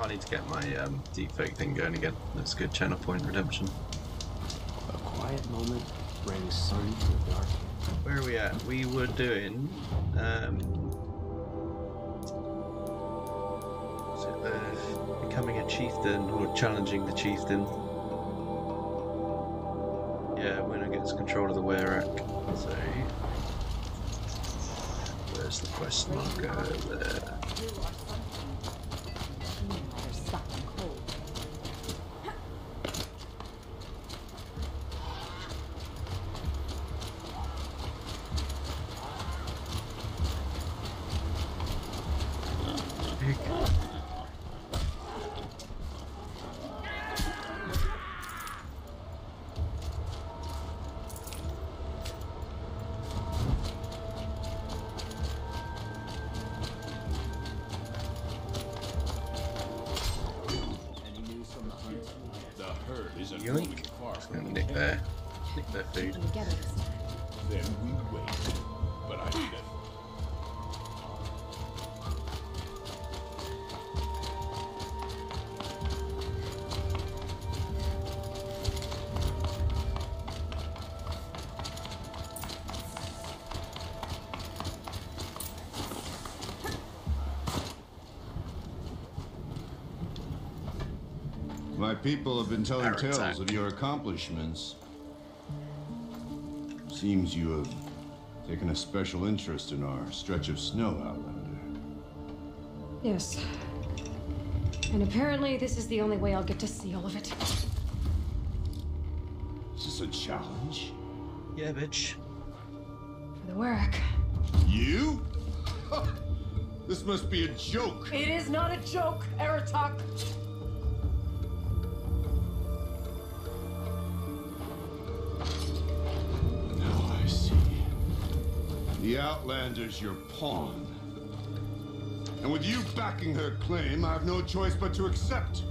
I need to get my um, deepfake thing going again. That's good. Channel point redemption. A quiet moment brings sun to the dark. Where are we at? We were doing. Um, was it the becoming a chieftain or challenging the chieftain? Yeah, winner gets control of the Werak. So, where's the quest marker? There. My people have been telling Power tales attack. of your accomplishments. Seems you have taken a special interest in our stretch of snow, Outlander. Yes. And apparently, this is the only way I'll get to see all of it. Is this a challenge? Yeah, bitch. For the Werak. You? this must be a joke. It is not a joke, Aratak. Outlander's your pawn. And with you backing her claim, I have no choice but to accept.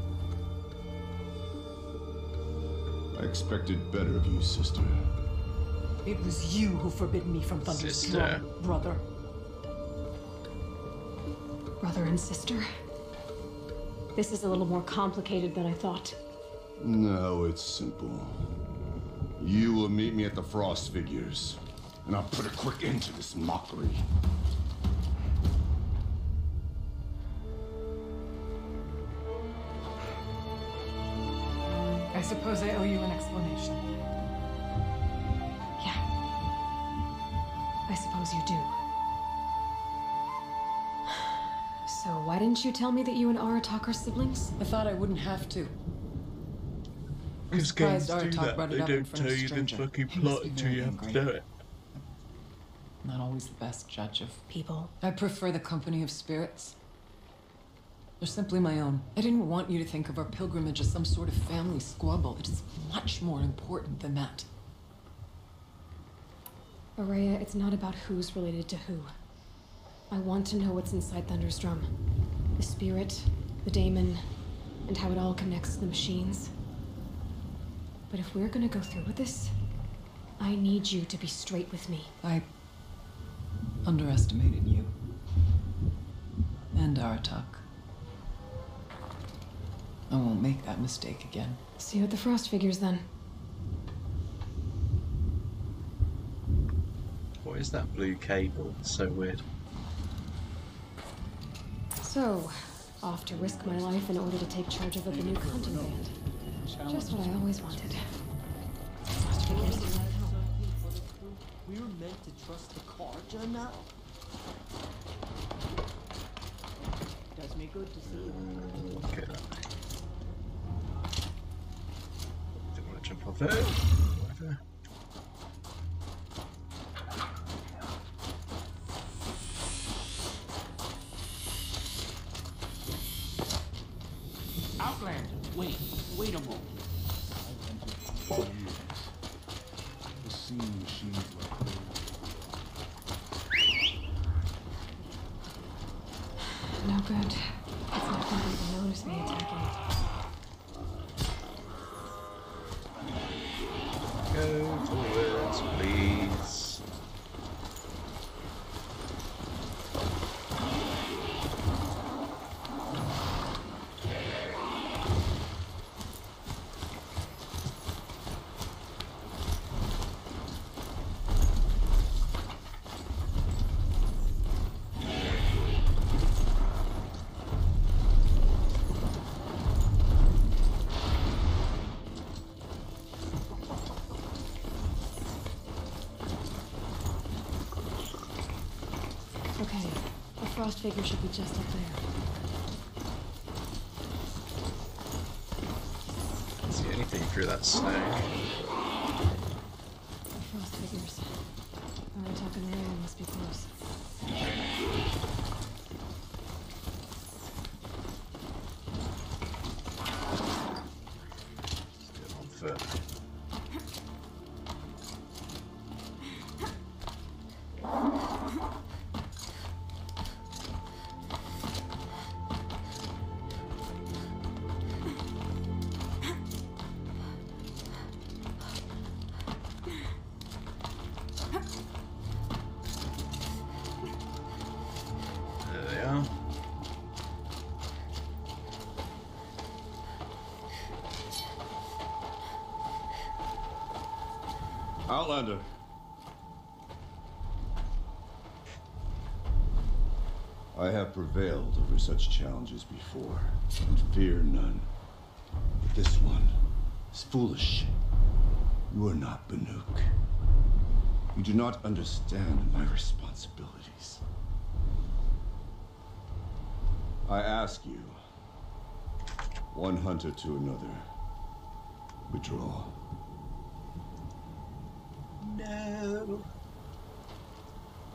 I expected better of you, sister. It was you who forbid me from Thunder's Sister. throne, brother. Brother and sister. This is a little more complicated than I thought. No, it's simple. You will meet me at the Frost Figures, and I'll put a quick end to this mockery. I suppose I owe you an explanation. Yeah. I suppose you do. So, why didn't you tell me that you and Aratak are siblings? I thought I wouldn't have to. I'm Because surprised games do Aratak that. brought They up in don't tell you the fucking plot until you have to do it. Not always the best judge of People. I prefer the company of spirits. They're simply my own. I didn't want you to think of our pilgrimage as some sort of family squabble. It is much more important than that. Ourea, it's not about who's related to who. I want to know what's inside Thunder's drum. The spirit, the daemon, and how it all connects to the machines. But if we're gonna go through with this, I need you to be straight with me. I underestimated you. And Aratak. I won't make that mistake again. See you at the Frost figures then. What is that blue cable? It's so weird. So, off to risk my life in order to take charge of a new hunting band. Just what I always wanted. Trust the Carja now. Does me good to see you. Okay. Didn't want to jump off there. Whatever. Outlander, wait, wait a moment. The scene machines like No good. It's not gonna even notice me attacking. Go forwards, please. Frost figure should be just up there. See anything through that snow. Outlander. I have prevailed over such challenges before, and fear none. But this one is foolish. You are not Banuk. You do not understand my responsibilities. I ask you, one hunter to another, withdraw. No.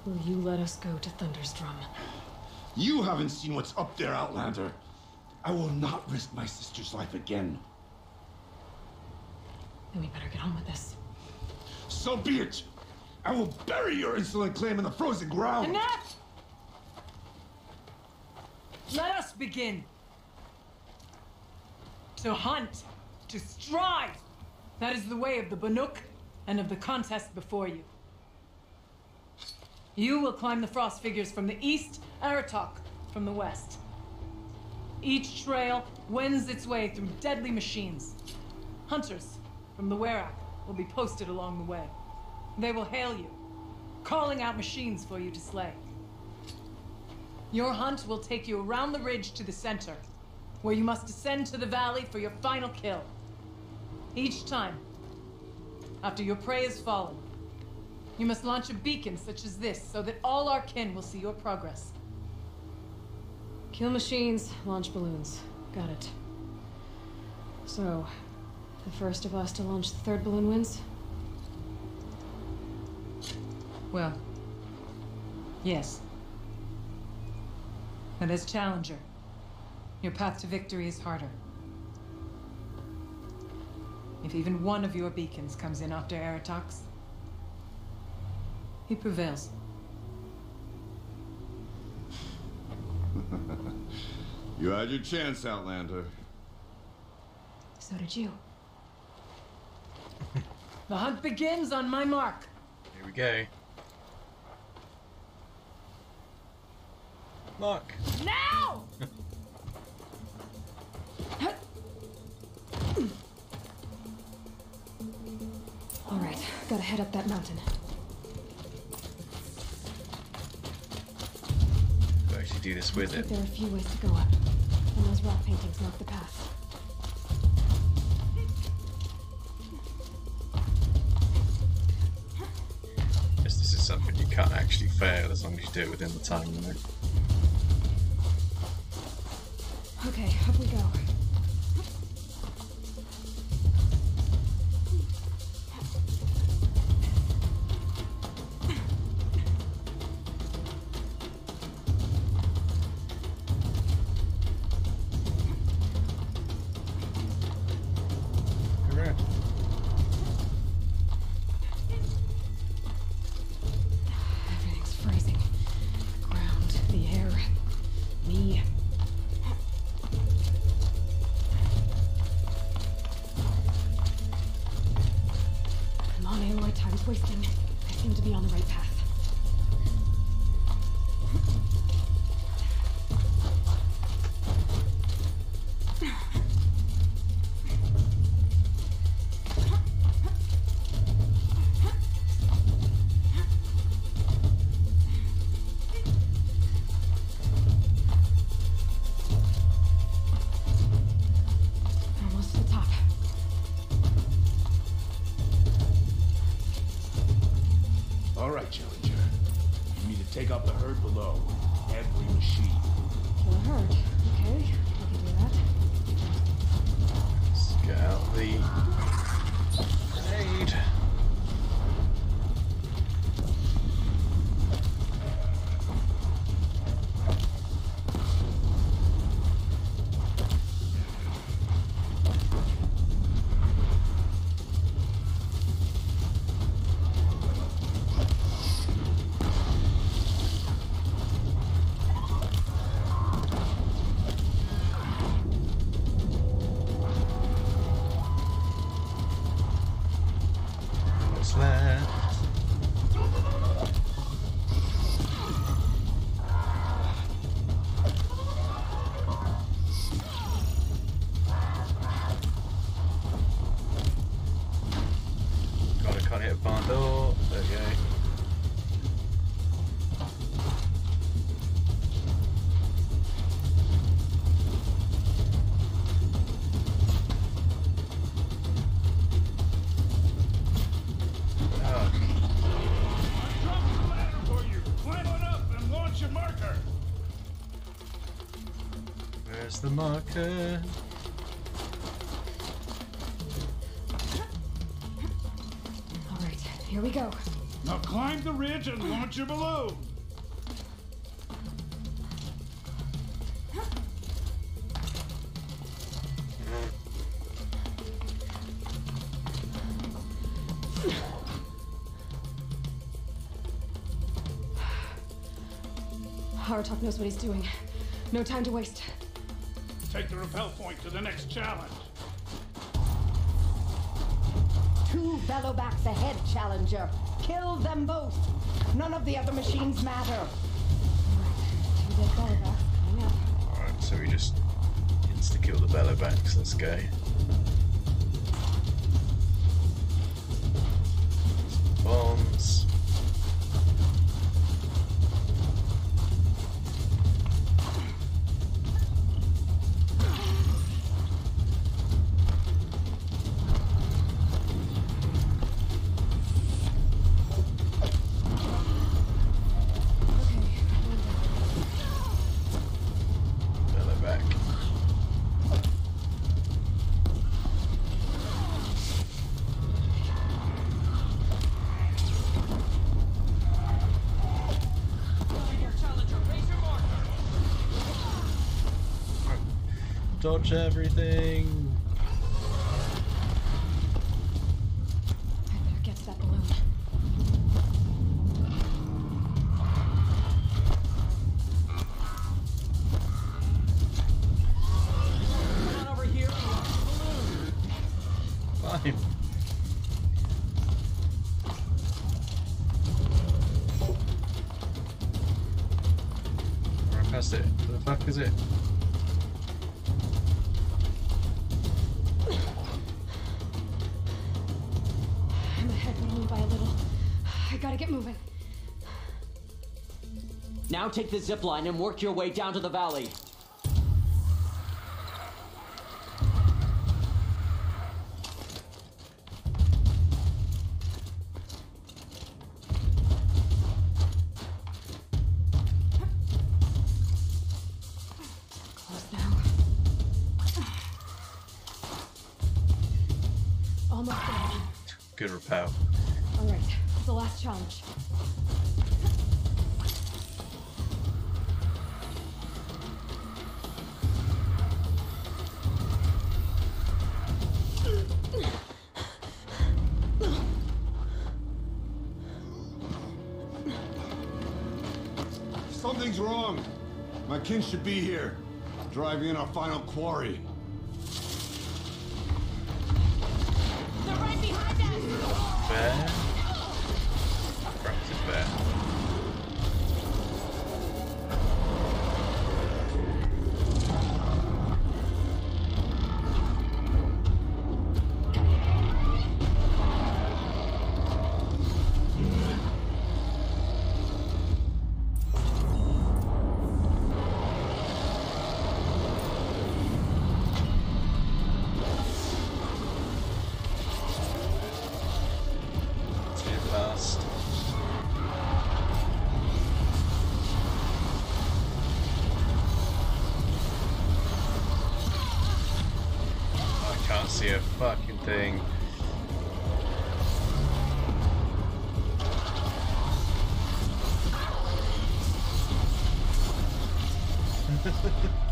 Will you let us go to Thunder's drum? You haven't seen what's up there, Outlander. I will not risk my sister's life again. Then we better get on with this. So be it. I will bury your insolent claim in the frozen ground. Enough! Let us begin. To hunt, to strive. That is the way of the Banuk and of the contest before you. You will climb the frost figures from the east, Aratak from the west. Each trail wends its way through deadly machines. Hunters from the Werak will be posted along the way. They will hail you, calling out machines for you to slay. Your hunt will take you around the ridge to the center, where you must descend to the valley for your final kill. Each time, after your prey is fallen, you must launch a beacon such as this so that all our kin will see your progress. Kill machines, launch balloons. Got it. So, the first of us to launch the third balloon wins? Well, yes. But as challenger, your path to victory is harder. If even one of your beacons comes in after Aratak's, he prevails. You had your chance, Outlander. So did you. The hunt begins on my mark. Here we go. Mark. Now! All right, gotta head up that mountain. Do this with it. there are a few ways to go up, and those rock paintings mark the path. Guess this is something you can't actually fail as long as you do it within the time limit. Where's the marker? All right, here we go. Now climb the ridge and launch your balloon. Aratak knows what he's doing. No time to waste. Take the repel point to the next challenge. Two bellowbacks ahead, Challenger. Kill them both. None of the other machines matter. Two dead bellowbacks coming up. Alright, so we just insta kill the bellowbacks. Let's go. Dodge everything. Now take the zip line and work your way down to the valley. Close now. Almost there. Good repel. All right, it's the last challenge. My kin should be here, driving in our final quarry. See a fucking thing.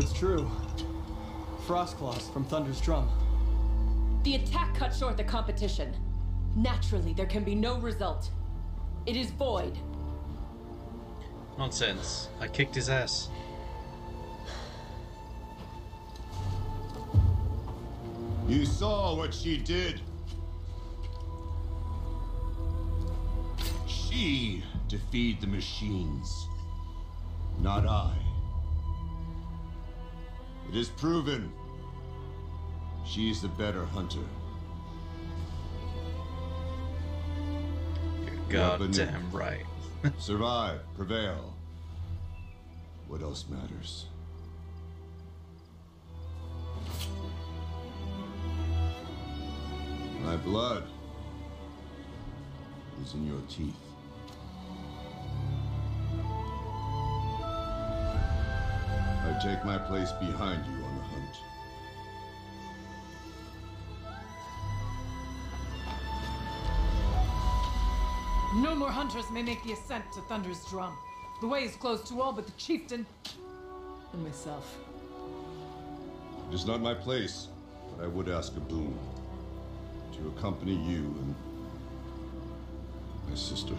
it's true. Frostclaws from Thunder's drum. The attack cut short the competition. Naturally, there can be no result. It is void. Nonsense. I kicked his ass. You saw what she did. She defeated the machines, not I. It is proven. She is the better hunter. You're goddamn right. Survive, prevail. What else matters? My blood is in your teeth. Take my place behind you on the hunt. No more hunters may make the ascent to Thunder's drum. The way is closed to all but the chieftain and myself. It is not my place, but I would ask a boon to accompany you and my sister.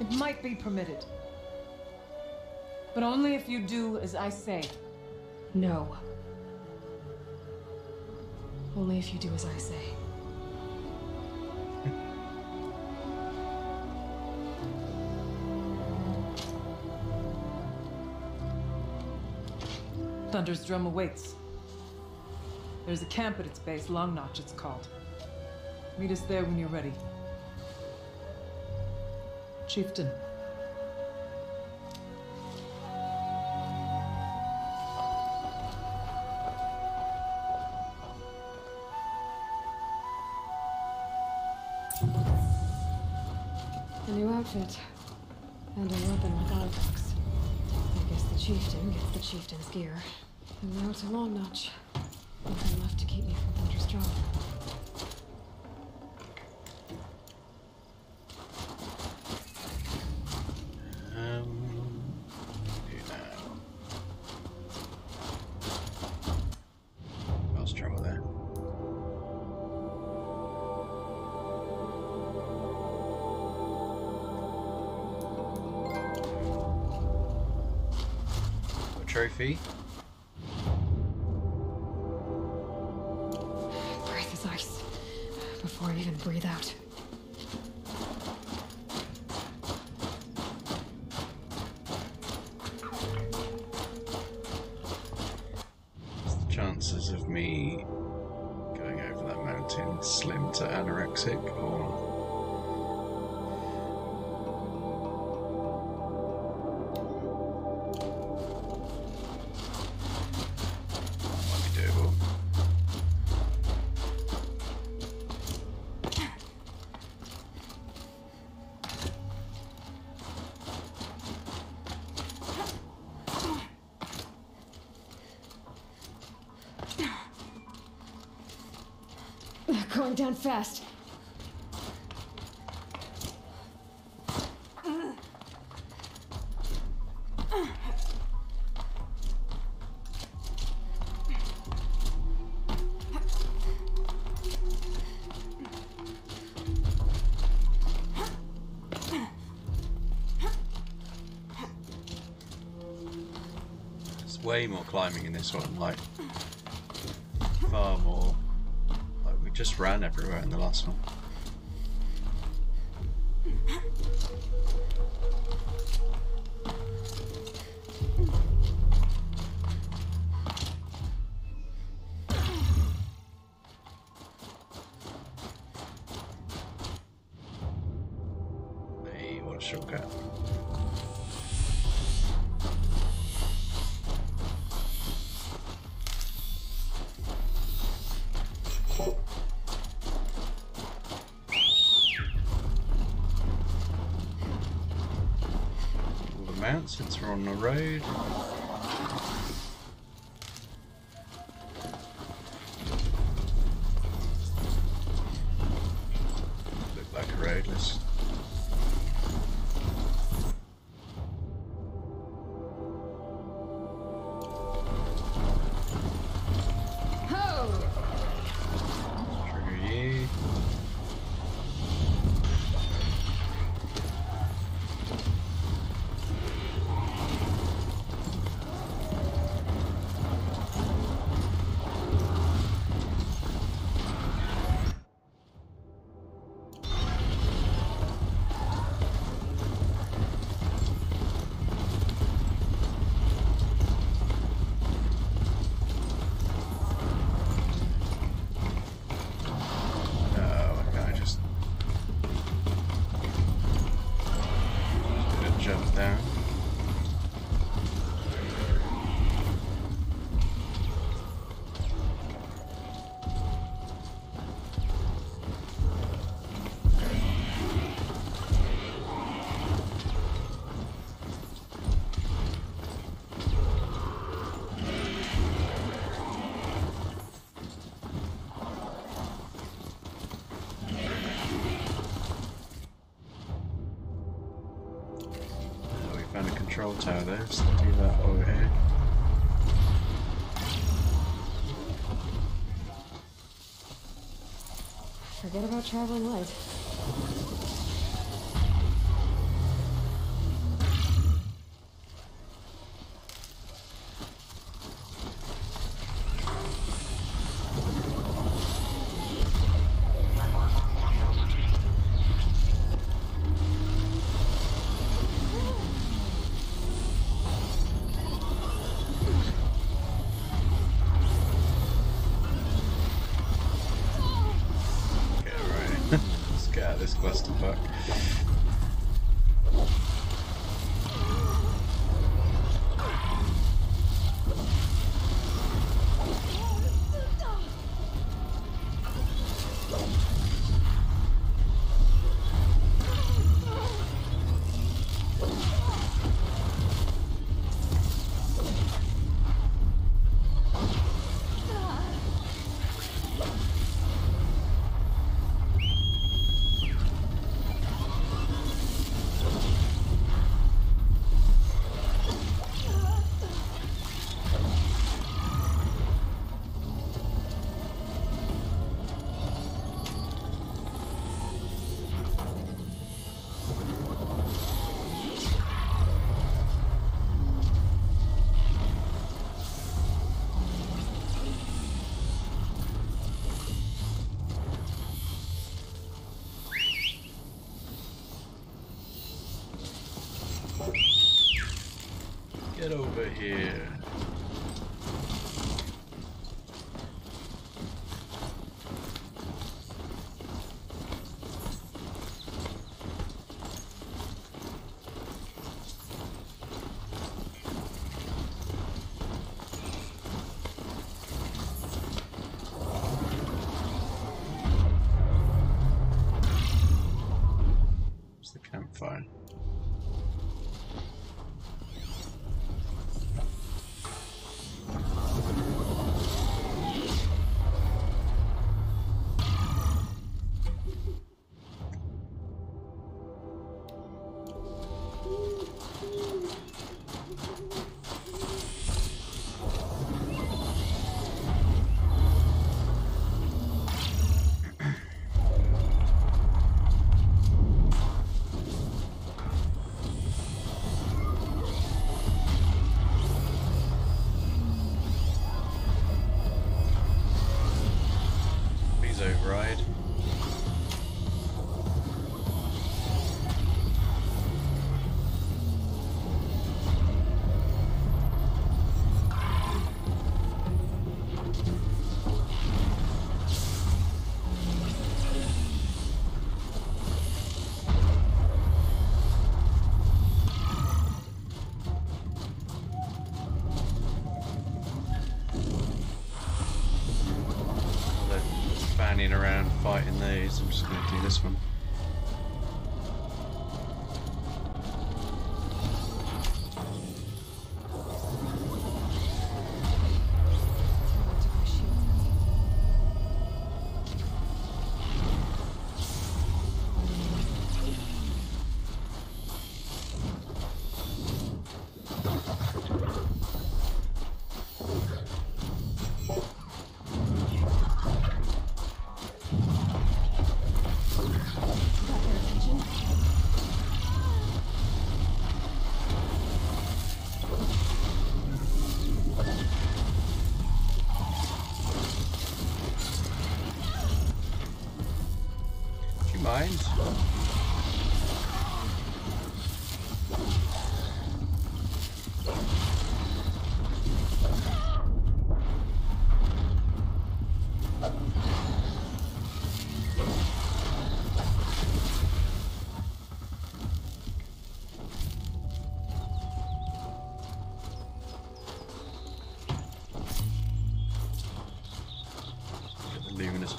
It might be permitted. But only if you do as I say. No. Only if you do as I say. Thunder's drum awaits. There's a camp at its base, Long Notch it's called. Meet us there when you're ready. Chieftain. Outfit. And a weapon like Arvox. I guess the chieftain gets the chieftain's gear. And now it's a Long Notch. Nothing left to keep me from Thunder's drum. Trophy. Breath is ice. Before I even breathe out. Down fast. There's way more climbing in this one, like far more. Just ran everywhere in the last one. Found a control tower there. Let's do that over here. Forget about traveling light.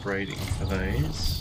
The for these.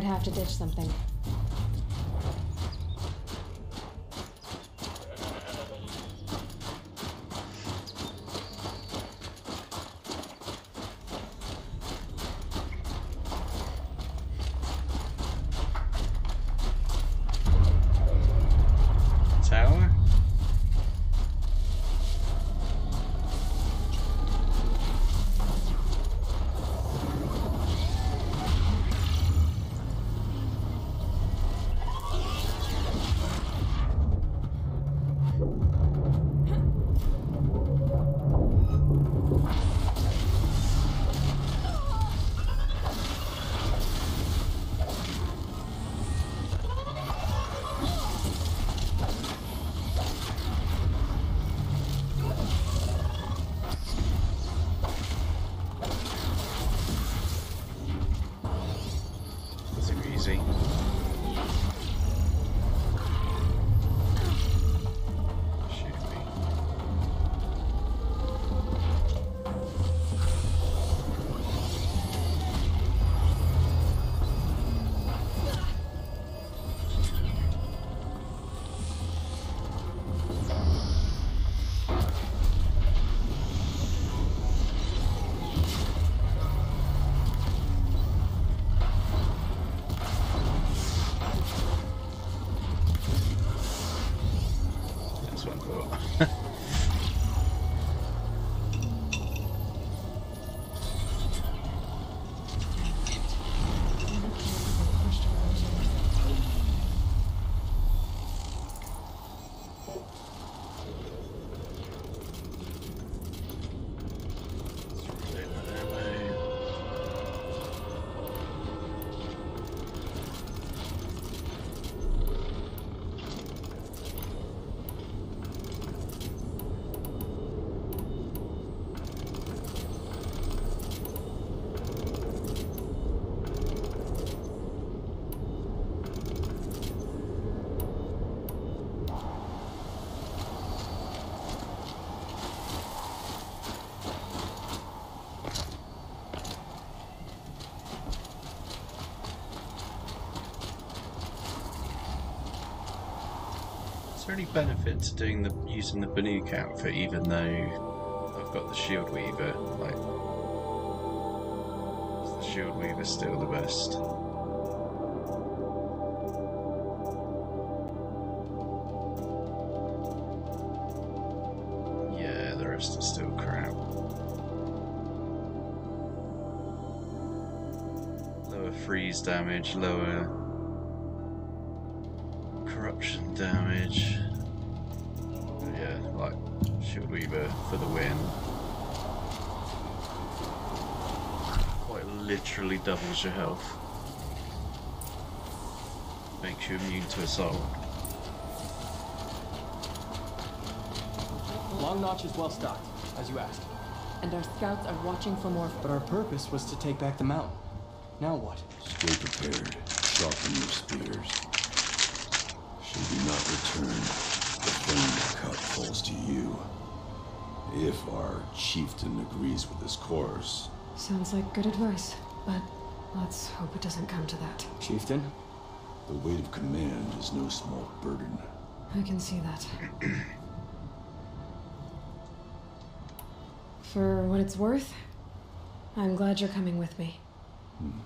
I'd have to ditch something. Any benefit to doing the using the Banuk outfit even though I've got the Shield Weaver? Like, is the Shield Weaver still the best? Yeah, the rest is still crap. Lower freeze damage, lower literally doubles your health. Makes you immune to assault. Long Notch is well stocked, as you asked. And our scouts are watching for more. But our purpose was to take back the mountain. Now what? Stay prepared. Sharpen your spears. Should we not return, the flame cup falls to you. If our chieftain agrees with this course, Sounds like good advice, but let's hope it doesn't come to that. Chieftain? the weight of command is no small burden. I can see that. For what it's worth, I'm glad you're coming with me. Hmm.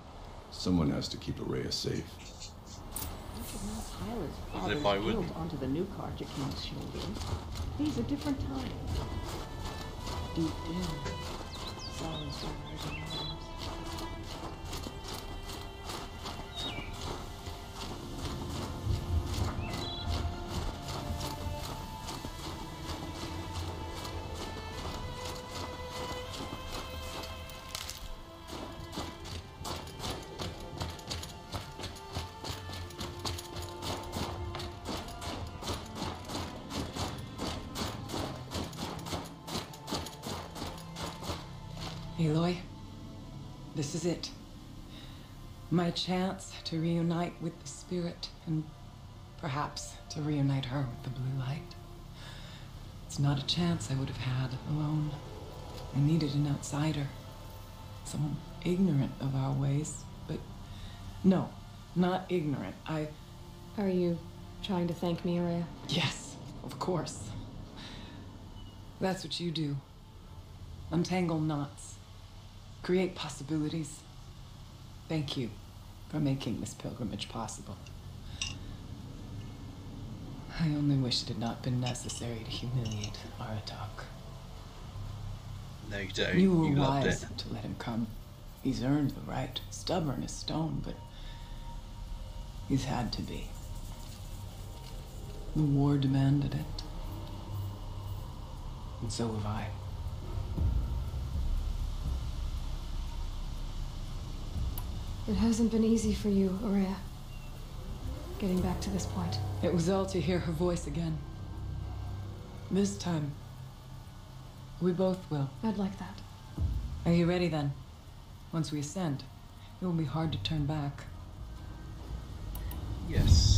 Someone has to keep Ourea safe. As if I wouldn't. onto the new Carjacan's shoulders. These are different times. Deep down, sorrows are Aloy, this is it. My chance to reunite with the spirit and perhaps to reunite her with the blue light. It's not a chance I would have had alone. I needed an outsider. Someone ignorant of our ways, but no, not ignorant. I. Are you trying to thank me, Ourea? Yes, of course. That's what you do. Untangle knots. Create possibilities. Thank you for making this pilgrimage possible. I only wish it had not been necessary to humiliate Aratak. No, you don't. You were you wise it. to let him come. He's earned the right. Stubborn as stone, but he's had to be. The war demanded it. And so have I. It hasn't been easy for you, Ourea. Getting back to this point. It was all to hear her voice again. This time, we both will. I'd like that. Are you ready then? Once we ascend, it will be hard to turn back. Yes.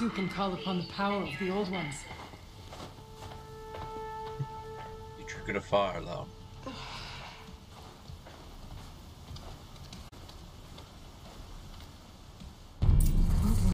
Too can call upon the power of the old ones. You triggered a fire alarm.